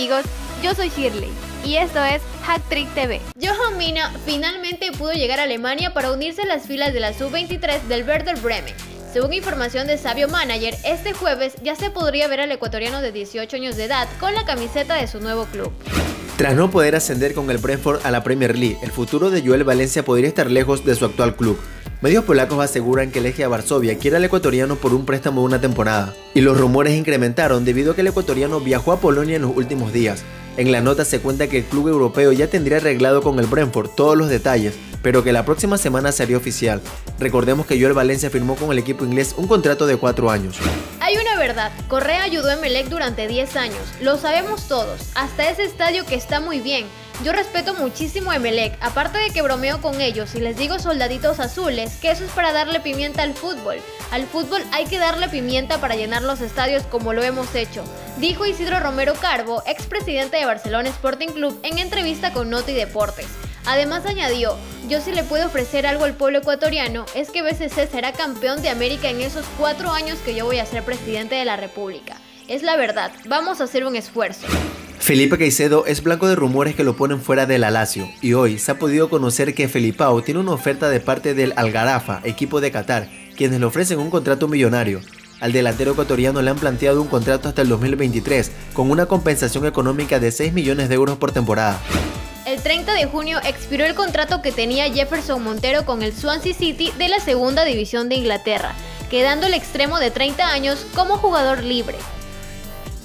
amigos, yo soy Shirley y esto es Hack Trick TV. Johan Mina finalmente pudo llegar a Alemania para unirse a las filas de la Sub-23 del Werder Bremen. Según información de Sabio Manager, este jueves ya se podría ver al ecuatoriano de 18 años de edad con la camiseta de su nuevo club. Tras no poder ascender con el Brentford a la Premier League, el futuro de Joel Valencia podría estar lejos de su actual club. Medios polacos aseguran que el eje a Varsovia quiere al ecuatoriano por un préstamo de una temporada, y los rumores incrementaron debido a que el ecuatoriano viajó a Polonia en los últimos días. En la nota se cuenta que el club europeo ya tendría arreglado con el Brentford todos los detalles, pero que la próxima semana sería oficial. Recordemos que Joel Valencia firmó con el equipo inglés un contrato de 4 años. Hay una verdad, Correa ayudó a Emelec durante 10 años, lo sabemos todos, hasta ese estadio que está muy bien, yo respeto muchísimo a Emelec, aparte de que bromeo con ellos y les digo soldaditos azules, que eso es para darle pimienta al fútbol. Al fútbol hay que darle pimienta para llenar los estadios como lo hemos hecho, dijo Isidro Romero Carbo, expresidente de Barcelona Sporting Club, en entrevista con Noti Deportes. Además añadió, yo si le puedo ofrecer algo al pueblo ecuatoriano es que BCC será campeón de América en esos cuatro años que yo voy a ser presidente de la República. Es la verdad, vamos a hacer un esfuerzo. Felipe Caicedo es blanco de rumores que lo ponen fuera del Alacio y hoy se ha podido conocer que Felipao tiene una oferta de parte del Algarafa, equipo de Qatar, quienes le ofrecen un contrato millonario. Al delantero ecuatoriano le han planteado un contrato hasta el 2023 con una compensación económica de 6 millones de euros por temporada. El 30 de junio expiró el contrato que tenía Jefferson Montero con el Swansea City de la segunda división de Inglaterra, quedando el extremo de 30 años como jugador libre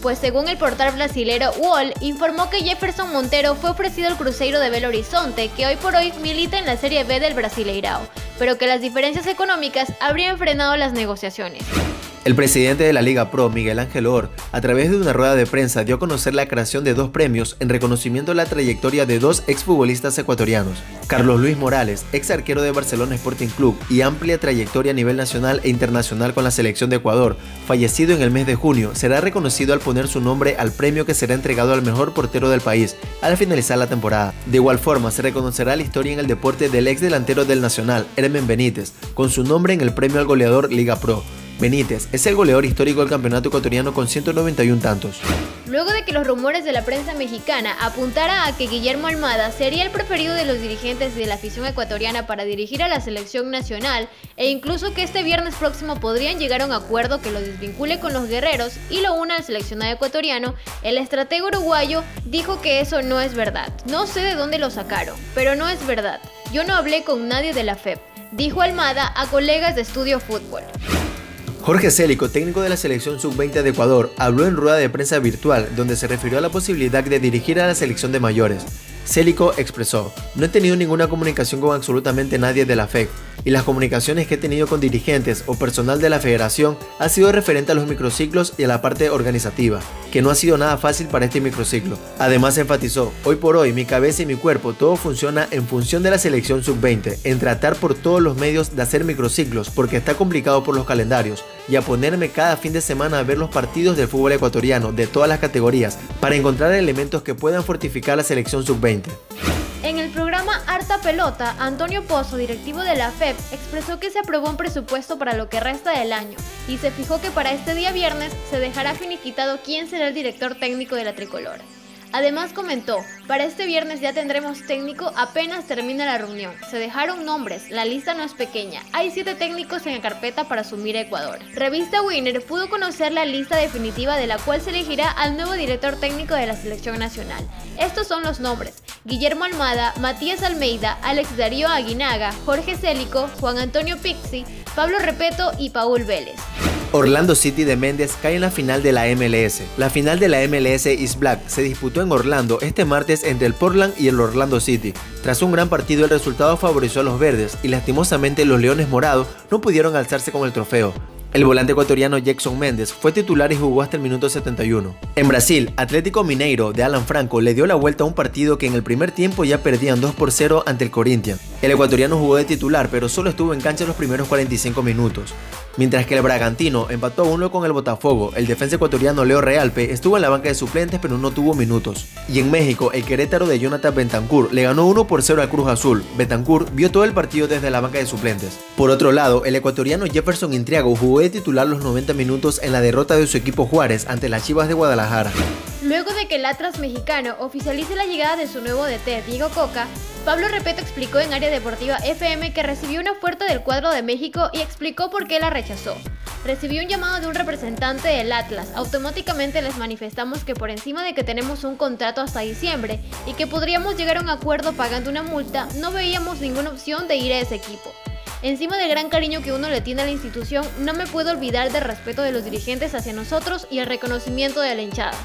pues según el portal brasilero Wall, informó que Jefferson Montero fue ofrecido al Cruzeiro de Belo Horizonte, que hoy por hoy milita en la Serie B del Brasileirao, pero que las diferencias económicas habrían frenado las negociaciones. El presidente de la Liga Pro, Miguel Ángel Or, a través de una rueda de prensa dio a conocer la creación de dos premios en reconocimiento a la trayectoria de dos exfutbolistas ecuatorianos. Carlos Luis Morales, ex arquero de Barcelona Sporting Club y amplia trayectoria a nivel nacional e internacional con la selección de Ecuador, fallecido en el mes de junio, será reconocido al poner su nombre al premio que será entregado al mejor portero del país al finalizar la temporada. De igual forma, se reconocerá la historia en el deporte del ex delantero del Nacional, Hermen Benítez, con su nombre en el premio al goleador Liga Pro. Benítez es el goleador histórico del campeonato ecuatoriano con 191 tantos. Luego de que los rumores de la prensa mexicana apuntara a que Guillermo Almada sería el preferido de los dirigentes de la afición ecuatoriana para dirigir a la selección nacional e incluso que este viernes próximo podrían llegar a un acuerdo que lo desvincule con los guerreros y lo una al seleccionado ecuatoriano, el estratego uruguayo dijo que eso no es verdad. No sé de dónde lo sacaron, pero no es verdad. Yo no hablé con nadie de la FEP, dijo Almada a colegas de Estudio Fútbol. Jorge Célico, técnico de la selección sub-20 de Ecuador, habló en rueda de prensa virtual donde se refirió a la posibilidad de dirigir a la selección de mayores. Célico expresó, no he tenido ninguna comunicación con absolutamente nadie de la FEC, y las comunicaciones que he tenido con dirigentes o personal de la federación ha sido referente a los microciclos y a la parte organizativa, que no ha sido nada fácil para este microciclo. Además enfatizó, hoy por hoy mi cabeza y mi cuerpo todo funciona en función de la selección sub-20, en tratar por todos los medios de hacer microciclos porque está complicado por los calendarios, y a ponerme cada fin de semana a ver los partidos del fútbol ecuatoriano de todas las categorías para encontrar elementos que puedan fortificar la selección sub-20. Harta Pelota, Antonio Pozo, directivo de la FEP, expresó que se aprobó un presupuesto para lo que resta del año y se fijó que para este día viernes se dejará finiquitado quién será el director técnico de la tricolor. Además comentó, para este viernes ya tendremos técnico apenas termina la reunión. Se dejaron nombres, la lista no es pequeña. Hay siete técnicos en la carpeta para asumir Ecuador. Revista Winner pudo conocer la lista definitiva de la cual se elegirá al nuevo director técnico de la selección nacional. Estos son los nombres. Guillermo Almada, Matías Almeida, Alex Darío Aguinaga, Jorge Célico, Juan Antonio Pixi, Pablo Repeto y Paul Vélez. Orlando City de Méndez cae en la final de la MLS. La final de la MLS East Black se disputó en Orlando este martes entre el Portland y el Orlando City. Tras un gran partido el resultado favoreció a los verdes y lastimosamente los Leones Morados no pudieron alzarse con el trofeo. El volante ecuatoriano Jackson Méndez fue titular y jugó hasta el minuto 71. En Brasil, Atlético Mineiro de Alan Franco le dio la vuelta a un partido que en el primer tiempo ya perdían 2 por 0 ante el Corinthians. El ecuatoriano jugó de titular pero solo estuvo en cancha los primeros 45 minutos. Mientras que el Bragantino empató a uno con el Botafogo, el defensa ecuatoriano Leo Realpe estuvo en la banca de suplentes pero no tuvo minutos. Y en México, el Querétaro de Jonathan Bentancur le ganó 1 por 0 al Cruz Azul. Bentancur vio todo el partido desde la banca de suplentes. Por otro lado, el ecuatoriano Jefferson Intriago jugó de titular los 90 minutos en la derrota de su equipo Juárez ante las Chivas de Guadalajara. Luego de que el Atlas mexicano oficialice la llegada de su nuevo DT, Diego Coca, Pablo Repeto explicó en Área Deportiva FM que recibió una oferta del cuadro de México y explicó por qué la rechazó. Recibió un llamado de un representante del Atlas. Automáticamente les manifestamos que por encima de que tenemos un contrato hasta diciembre y que podríamos llegar a un acuerdo pagando una multa, no veíamos ninguna opción de ir a ese equipo. Encima del gran cariño que uno le tiene a la institución, no me puedo olvidar del respeto de los dirigentes hacia nosotros y el reconocimiento de la hinchada.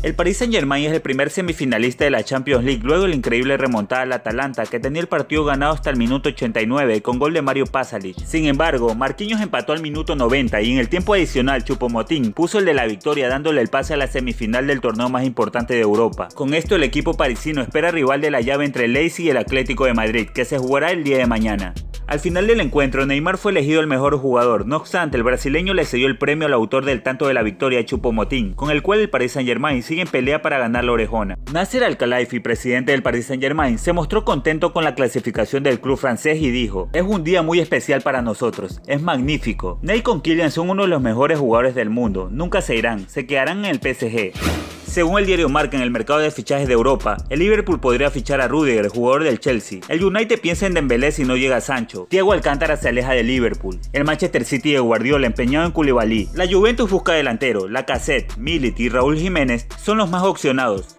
El Paris Saint-Germain es el primer semifinalista de la Champions League luego de la increíble remontada al Atalanta que tenía el partido ganado hasta el minuto 89 con gol de Mario Pasalic. Sin embargo, Marquinhos empató al minuto 90 y en el tiempo adicional Chupomotín puso el de la victoria dándole el pase a la semifinal del torneo más importante de Europa. Con esto el equipo parisino espera rival de la llave entre el Leipzig y el Atlético de Madrid que se jugará el día de mañana. Al final del encuentro, Neymar fue elegido el mejor jugador. No obstante, el brasileño le cedió el premio al autor del tanto de la victoria, Chupomotín, con el cual el Paris Saint-Germain sigue en pelea para ganar la orejona. Nasser Al-Khelaifi, presidente del Paris Saint-Germain, se mostró contento con la clasificación del club francés y dijo: "Es un día muy especial para nosotros. Es magnífico. Ney con Kylian son uno de los mejores jugadores del mundo. Nunca se irán. Se quedarán en el PSG." Según el diario Marca en el mercado de fichajes de Europa, el Liverpool podría fichar a Rudiger, jugador del Chelsea. El United piensa en Dembélé si no llega Sancho. Thiago Alcántara se aleja de Liverpool. El Manchester City de Guardiola empeñado en Koulibaly. La Juventus busca delantero. La Cassette, Milit y Raúl Jiménez son los más opcionados.